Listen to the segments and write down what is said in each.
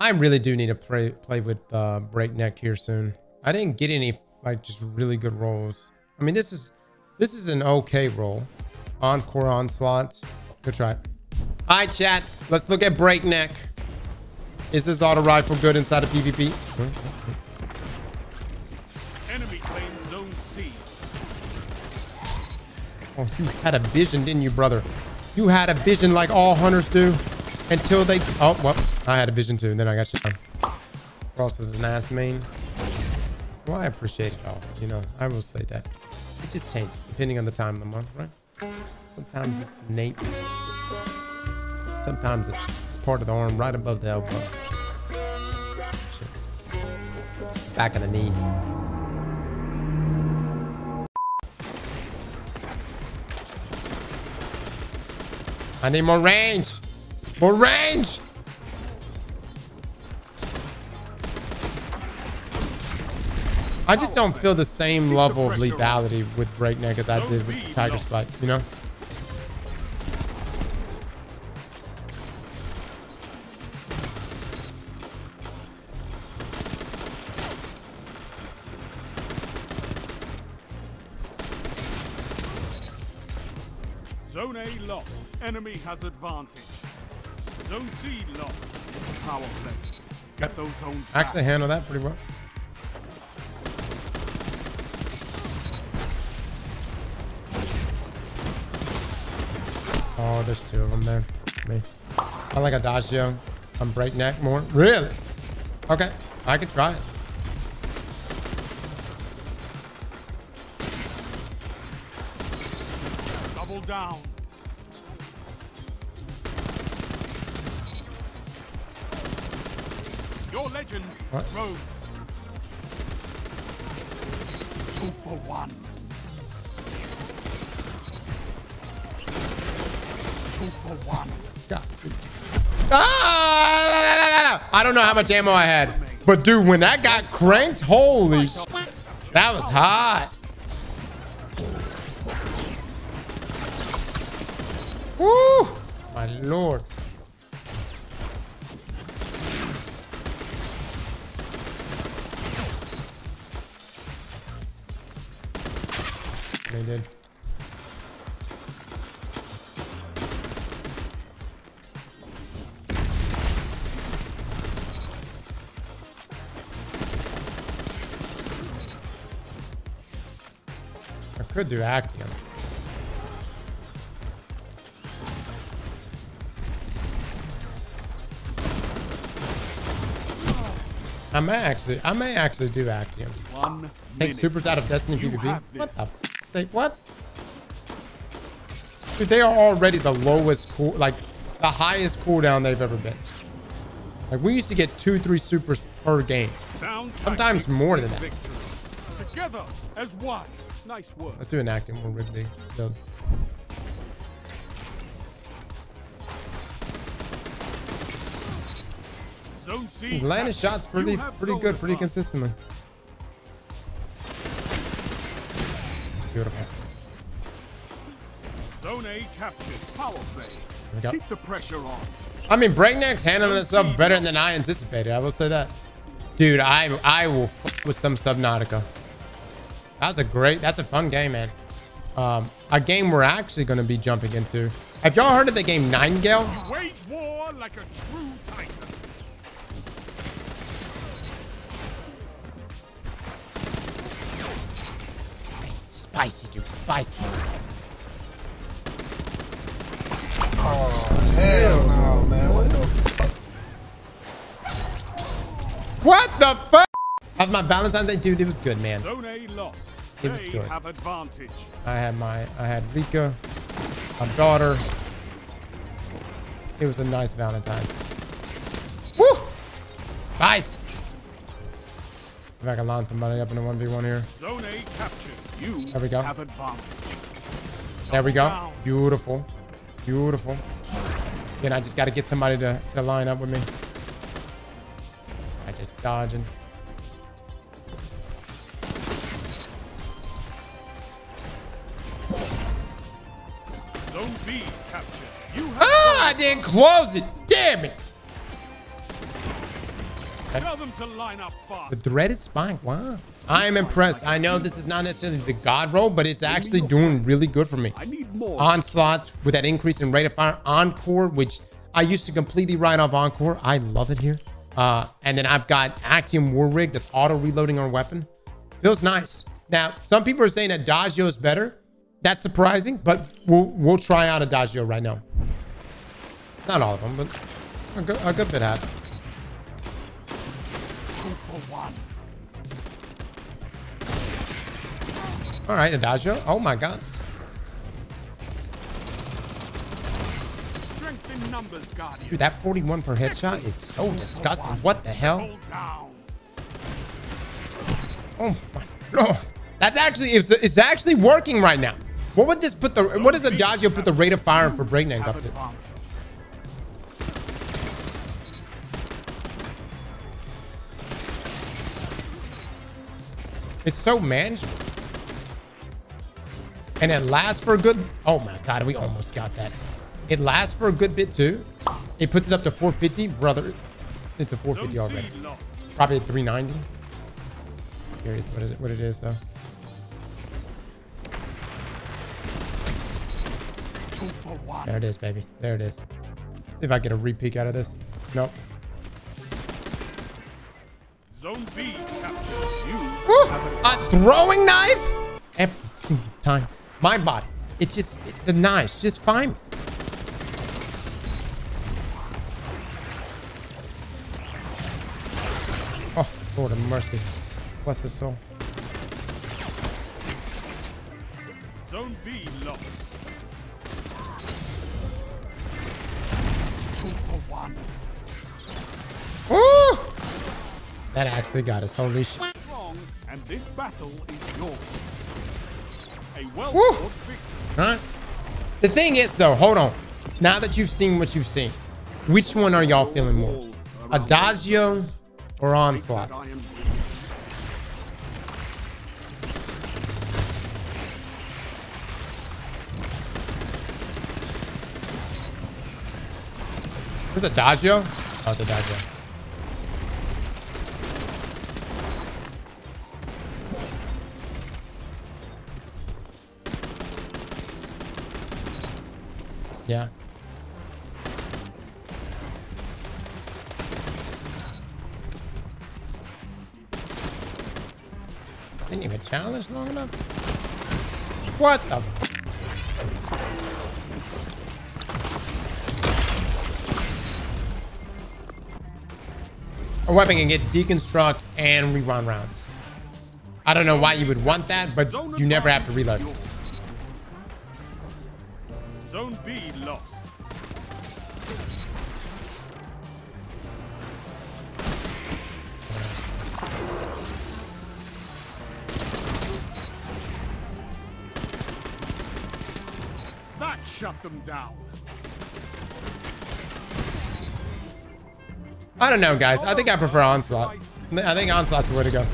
I really do need to play play with uh, breakneck here soon. I didn't get any like just really good rolls. I mean, this is this is an okay roll. Encore onslaught. Good try. All right, chat. Let's look at breakneck. Is this auto rifle good inside of PvP? Enemy claims zone C. Oh, you had a vision, didn't you, brother? You had a vision like all hunters do until they... Oh, well, I had a vision too, and then I got shot. on. Ross is an ass main. Well, I appreciate it all. You know, I will say that. It just changes depending on the time of the month, right? Sometimes it's Nate. Sometimes it's part of the arm right above the elbow. Shit. Back of the knee. I need more range. More range. I just don't feel the same level of lethality with Breakneck as I did with Tigerspite, you know? Zone A lost. Enemy has advantage. Zone C lost. Power play. Get those zones back. Actually handle that pretty well. Oh, there's two of them there. Me. I like Adagio. Um, I'm um, breakneck more. Really? Okay. I could try it. Double down. Your legend What? rose. Two for one. Ah. I don't know how much ammo I had. But dude, when that got cranked, holy shit. That was hot. Woo! My lord. They did. Could do Actium. I may actually, I may actually do Actium. One Take minute. supers out of Destiny You PvP. What the f- state? What? Dude, they are already the lowest cool, like the highest cooldown they've ever been. Like we used to get two, three supers per game. Sometimes more than that. Together as one. Nice work. Let's do an more Ridley build. Zone C. He's landing shots pretty, pretty good, pretty consistently. Beautiful. Zone A captured. Power play. Keep the pressure on. I mean, Breakneck's handling itself better than I anticipated. I will say that. Dude, I I will f with some Subnautica. That was a great, that's a fun game, man. Um, a game we're actually going to be jumping into. Have y'all heard of the game Nightingale? Wage war like a true titan. Spicy, dude, spicy. Oh, hell no, man. What the fuck? What the fuck? That was my Valentine's Day, dude. It was good, man. Zone A lost. It was good. have advantage. I had my, I had Rika, my daughter. It was a nice Valentine. Woo! Spice. See if I can line somebody up in a 1v1 here. Zone A captured. You There we go. have advantage. There we go. Beautiful. Beautiful. Again, I just got to get somebody to, to line up with me. I just dodging. Zone B captured. You have Ah, I didn't close it. Damn it. Tell them to line up fast. The fast. threaded spike. Wow. I am impressed. I know this is not necessarily the god roll, but it's actually doing really good for me. I need more. Onslaught with that increase in rate of fire. Encore, which I used to completely write off Encore. I love it here. Uh, and then I've got Actium War Rig that's auto reloading our weapon. Feels nice. Now, some people are saying that Adagio is better. That's surprising, but we'll, we'll try out Adagio right now. Not all of them, but a good, a good bit have. Two for one. All right, Adagio. Oh my God. Strength in numbers. Dude, that 41 per headshot is so disgusting. What the hell? Oh my lord. That's actually, it's, it's actually working right now. What would this put the, what does a Adagio put the rate of fire for breakneck up to? It's so manageable. And it lasts for a good, oh my God, we almost got that. It lasts for a good bit too. It puts it up to 450. Brother, it's a 450 already. Probably at 390. Curious what is it, what it is though. There it is, baby. There it is. See if I get a repeat out of this. Nope. Zone B. You Woo! A throwing knife? Every single time. My body. It's just, it- the knives just fine. Oh, Lord of mercy. Bless his soul. Zone B lost. For That actually got us. Holy shit. And this battle is yours. A well-fought. Huh? The thing is, though, hold on. Now that you've seen what you've seen, which one are y'all feeling more? Adagio or Onslaught? Is it Adagio? Oh, it's Adagio. Yeah. Didn't even challenge long enough. What the? A weapon can get deconstruct and rerun rounds. I don't know why you would want that, but you never have to reload. Zone B lost. That shut them down. I don't know, guys. I think I prefer Onslaught. I think Onslaught's the way to go.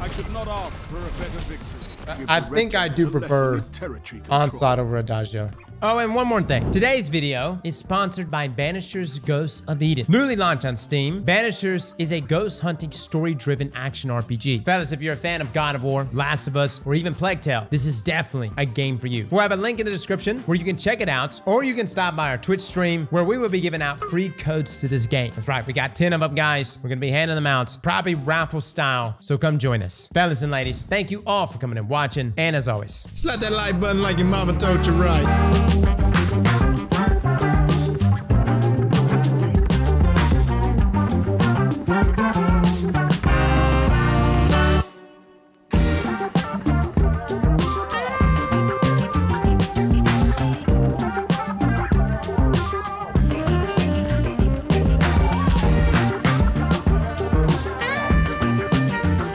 I could not ask for a better victory. I think I do prefer lesson in territory control. Onslaught over Adagio. Oh, and one more thing. Today's video is sponsored by Banishers Ghosts of Eden. Newly launched on Steam, Banishers is a ghost hunting story-driven action RPG. Fellas, if you're a fan of God of War, Last of Us, or even Plague Tale, this is definitely a game for you. We'll have a link in the description where you can check it out, or you can stop by our Twitch stream where we will be giving out free codes to this game. That's right, we got 10 of them, guys. We're gonna be handing them out, probably raffle style, so come join us. Fellas and ladies, thank you all for coming and watching, and as always, Slap that like button like your mama told you right. Thank you.